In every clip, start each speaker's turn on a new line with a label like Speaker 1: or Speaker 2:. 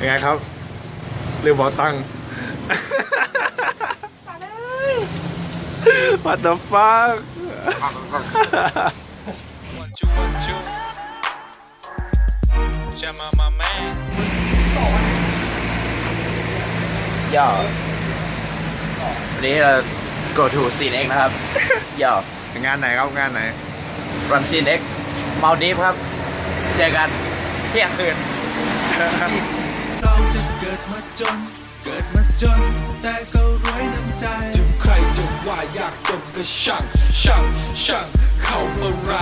Speaker 1: ยังไงครับเรื่องบอกตังค์ What the fuck
Speaker 2: One two one two. Jam on my man.
Speaker 3: ย่อวันนี้เรา go to scene X นะครับย่องา
Speaker 1: นไหนครับ งานไหน
Speaker 3: รัน scene X มาดีฟครับ เจอกันเที่ยงคืน
Speaker 4: เราจะเกิ ดมาจน เกิดมาจน แต่ก็รวยน้ำใจ
Speaker 5: ถึงใครจะว่าอยากจนก็ช่างช่างช่างเข้ามาไร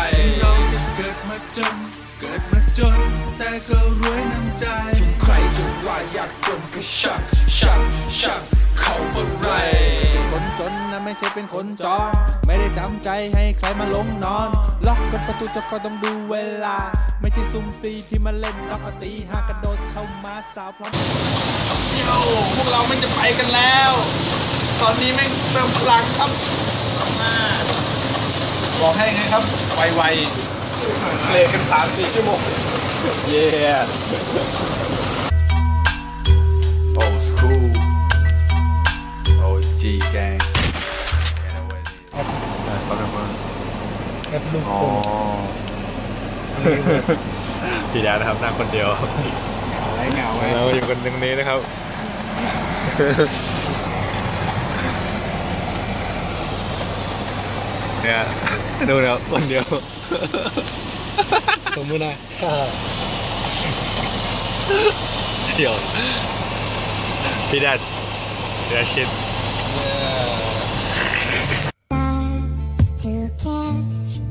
Speaker 4: เราจะเกิดมาจน เกิดมาจน แต่ก็รวยน้ำใจ
Speaker 5: ถึงใครจะว่าอยากจนก็ช่างช่างช่างเข้ามาไร
Speaker 4: คนจนนะไม่ใช่เป็นคนจรไม่ได้จำใจให้ใครมาลงนอน ล็อกกันประตูจะก็ต้องดูเวลา ไม่ใช่ซุ่มซีที่มาเล่นล็อกเอาตีหากระโดดเข้ามาสาวพร้อม
Speaker 5: โย่พวกเราไม่จะไปกันแล้ว ตอนนี้แม่งเติมพลังครับ
Speaker 1: บอกให้ไงครับ ไวๆเลกันสามสี่ชั่วโมงเย้
Speaker 6: แอปลูก
Speaker 1: อ๋อพี่ดานะครับนั่งคนเดียว
Speaker 6: ไรเหงาไหม
Speaker 1: เราอยู่กันตรงนี้นะครับเนี่ยดูนะครับคนเดียว
Speaker 6: สมมุตินะ
Speaker 1: เดี๋ยวพี่ดัดเดี๋ยวชิด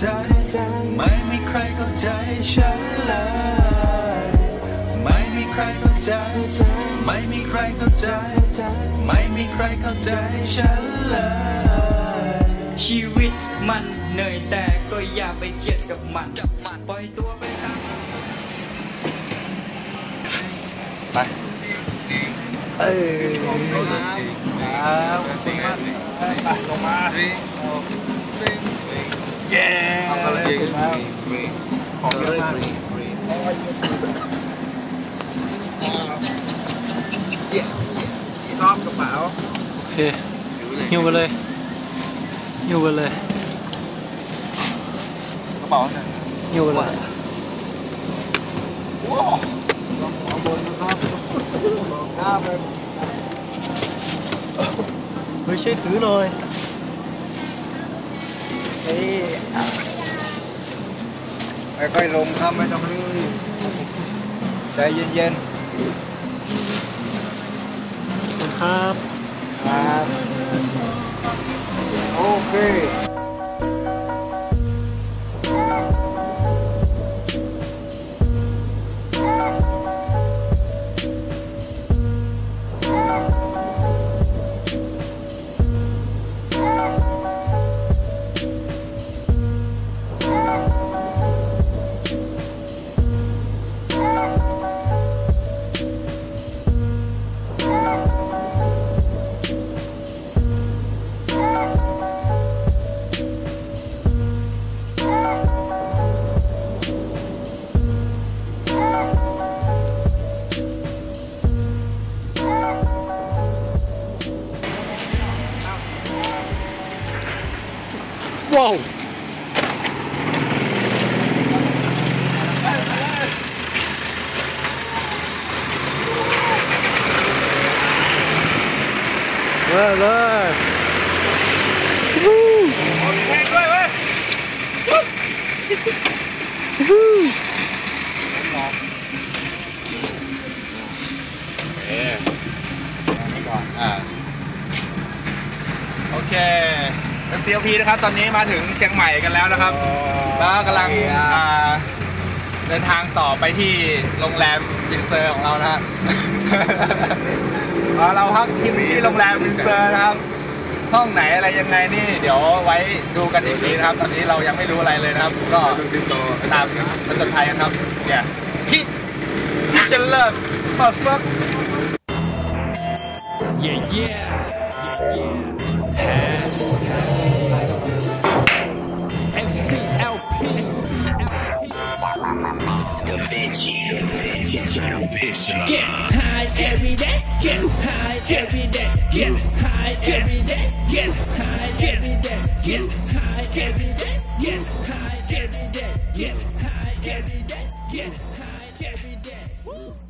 Speaker 4: ใจ ไม่มีใครเข้าใจฉันเลยไม่มีใครเข้าใจ ไม่มีใครเข้าใจ ไม่มีใครเข้าใจฉันเลย
Speaker 7: ชีวิตมันเหนื่อยแต่ก็อย่าไปเครียดกับมันปล่อยตัวไปตาม
Speaker 6: ไปเย้เอลงมากชอบกระเป๋า
Speaker 8: ลยหิ้วกันเลย
Speaker 6: กระเป๋า เนี่ย
Speaker 8: หิ้วกันเลย
Speaker 6: ข้างบนนะครับข้าไป
Speaker 8: เฮ้ยช่ว ยถือหน่อยเฮ้ย
Speaker 6: ค่อยๆลงครับไม่ต้องรีบใจเย็น
Speaker 8: ขอบคุณครับ
Speaker 6: ๆครับ โอเค
Speaker 8: Whoa!
Speaker 5: Well done! Yeah. Okay. ก่อนอ่าโอเค FCLP นะครับ ตอนนี้มาถึงเชียงใหม่กันแล้วนะครับ แล้วกำลังอ่าเดินทางต่อไปที่โรงแรมวินเซอร์ของเรานะฮะอ่าเราพักที่ที่โรงแรมวินเซอร์นะครับ ห้องไหนอะไรยังไงนี่ เดี๋ยวไว้ดูกันอีกทีนะครับ ตอนนี้เรายังไม่รู้อะไรเลยนะครับ ก็ตามประจนภัยกันครับเนี่ยคิสคิชเลิฟมาฟัก
Speaker 9: Yeah, yeah.
Speaker 4: Get high every day, get high every day, get high every day, get high every day, get high every day, get high every day, get high every day, get high every day.